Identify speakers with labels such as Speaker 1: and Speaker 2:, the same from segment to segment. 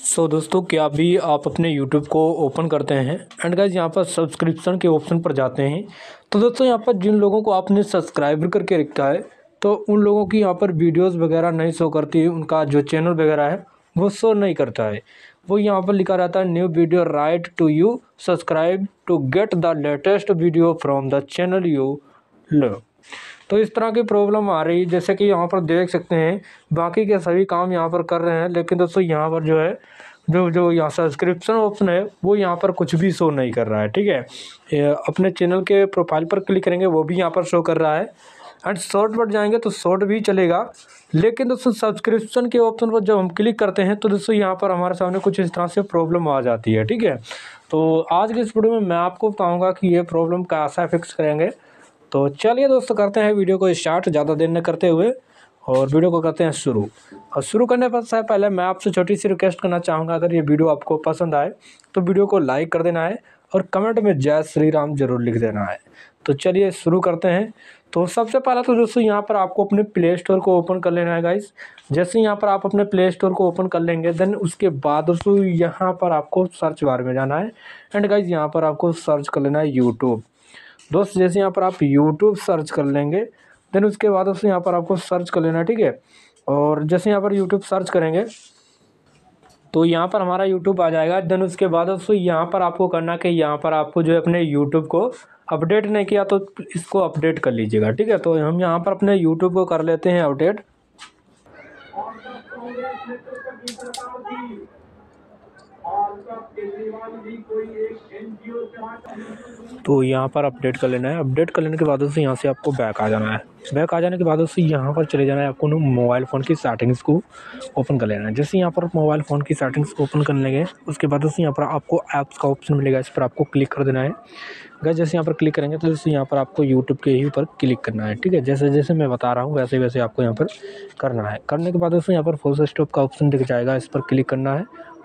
Speaker 1: सो so, दोस्तों क्या भी आप अपने यूट्यूब को ओपन करते हैं एंड गाइज़ यहाँ पर सब्सक्रिप्शन के ऑप्शन पर जाते हैं तो दोस्तों यहाँ पर जिन लोगों को आपने सब्सक्राइबर करके रखा है तो उन लोगों की यहाँ पर वीडियोस वगैरह नहीं शो करती है उनका जो चैनल वगैरह है वो शो नहीं करता है। वो यहाँ पर लिखा रहता है new video right to you subscribe to get the latest video from the channel you love तो इस तरह की प्रॉब्लम आ रही है। जैसे कि यहाँ पर देख सकते हैं, बाकी के सभी काम यहाँ पर कर रहे हैं, लेकिन दोस्तों यहाँ पर जो है, जो जो यहाँ सब्सक्रिप्शन ऑप्शन है, वो यहाँ पर कुछ भी शो नहीं कर रहा है, ठीक है? अपने चैनल के प्रोफ़ाइल पर क्लिक करेंगे, वो भी यहाँ पर शो कर रहा है। एंड शॉर्ट पर जाएँगे तो शॉर्ट भी चलेगा। लेकिन दोस्तों सब्सक्रिप्शन के ऑप्शन पर जब हम क्लिक करते हैं तो दोस्तों यहाँ पर हमारे सामने कुछ इस तरह से प्रॉब्लम आ जाती है, ठीक है? तो आज के इस वीडियो में मैं आपको बताऊँगा कि ये प्रॉब्लम कैसा फिक्स करेंगे। तो चलिए दोस्तों, करते हैं वीडियो को स्टार्ट ज़्यादा देर न करते हुए, और वीडियो को करते हैं शुरू। और शुरू करने पर से पहले मैं आपसे छोटी सी रिक्वेस्ट करना चाहूँगा, अगर ये वीडियो आपको पसंद आए तो वीडियो को लाइक कर देना है, और कमेंट में जय श्री राम ज़रूर लिख देना है। तो चलिए शुरू करते हैं। तो सबसे पहला तो दोस्तों, यहाँ पर आपको अपने प्ले स्टोर को ओपन कर लेना है गाइस जैसे यहाँ पर आप अपने प्ले स्टोर को ओपन कर लेंगे देन उसके बाद दोस्तों, यहाँ पर आपको सर्च बार में जाना है। एंड गाइज़ यहाँ पर आपको सर्च कर लेना है यूट्यूब दोस्त, जैसे यहाँ पर आप यूट्यूब सर्च कर लेंगे देन उसके बाद दोस्तों, यहाँ पर आपको सर्च कर लेना, ठीक है? और जैसे यहाँ पर यूट्यूब सर्च करेंगे तो यहाँ पर हमारा यूट्यूब आ जाएगा देन उसके बाद दोस्तों, यहाँ पर आपको करना कि यहाँ पर आपको जो है अपने यूट्यूब को अपडेट नहीं किया तो इसको अपडेट कर लीजिएगा, ठीक है? तो हम यहाँ पर अपने यूट्यूब को कर लेते हैं अपडेट तो यहाँ पर अपडेट कर लेना है। अपडेट कर लेने के बाद दोस्तों यहाँ से आपको बैक आ जाना है। बैक आ जाने के बाद दोस्तों यहाँ पर चले जाना है आपको मोबाइल फ़ोन की सेटिंग्स को ओपन कर लेना है। जैसे यहाँ पर मोबाइल फ़ोन की सेटिंग्स को ओपन कर लेंगे उसके बाद दोस्तों यहाँ पर आपको ऐप्स का ऑप्शन मिलेगा, इस पर आपको क्लिक कर देना है। गैस जैसे यहाँ पर क्लिक करेंगे तो जैसे यहाँ पर आपको यूट्यूब के ही ऊपर क्लिक करना है, ठीक है? जैसे जैसे मैं बता रहा हूँ, वैसे वैसे आपको यहाँ पर करना है। करने के बाद दोस्तों यहाँ पर फोर्स स्टॉप का ऑप्शन दिख जाएगा, इस पर क्लिक करना है।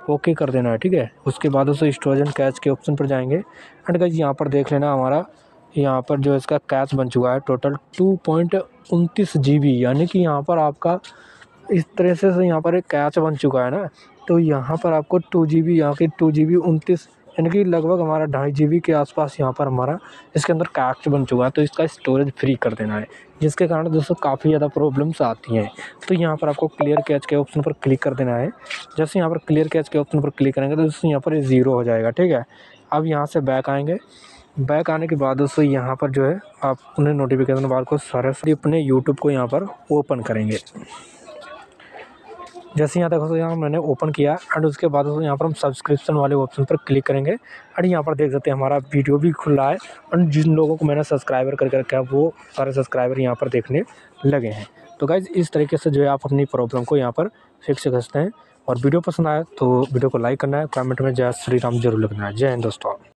Speaker 1: ओके कर देना है, ठीक है? उसके बाद उसे स्टोरेज कैच के ऑप्शन पर जाएँगे। एंड गाइज़ यहाँ पर देख लेना हमारा, यहाँ पर जो इसका कैच बन चुका है टोटल टू पॉइंट उनतीस जी बी यानी कि यहाँ पर आपका इस तरह से यहाँ पर एक कैच बन चुका है ना? तो यहाँ पर आपको टू जी बी यहाँ की टू जी बी उनतीस यानी कि लगभग हमारा ढाई जीबी के आसपास यहाँ पर हमारा इसके अंदर कैच बन चुका है तो इसका स्टोरेज फ्री कर देना है, जिसके कारण दोस्तों काफ़ी ज़्यादा प्रॉब्लम्स आती हैं। तो यहाँ पर आपको क्लियर कैच के ऑप्शन पर क्लिक कर देना है। जैसे यहाँ पर क्लियर कैच के ऑप्शन पर क्लिक करेंगे तो दोस्तों यहाँ पर ज़ीरो हो जाएगा, ठीक है? अब यहाँ से बैक आएँगे। बैक आने के बाद दोस्तों यहाँ पर जो है, आप उन्हें नोटिफिकेशन बार को सारे अपने यूट्यूब को यहाँ पर ओपन करेंगे। जैसे यहाँ देखो तो यहाँ मैंने ओपन किया एंड उसके बाद तो यहाँ पर हम सब्सक्रिप्शन वाले ऑप्शन पर क्लिक करेंगे एंड यहाँ पर देख सकते हैं हमारा वीडियो भी खुल रहा है एंड जिन लोगों को मैंने सब्सक्राइबर करके रखा है वो सारे सब्सक्राइबर यहाँ पर देखने लगे हैं। तो गाइज़ इस तरीके से जो है आप अपनी प्रॉब्लम को यहाँ पर फिक्स कर सकते हैं। और वीडियो पसंद आए तो वीडियो को लाइक करना है कमेंट में जय श्री राम ज़रूर लिखना। है जय हिंद दोस्तों।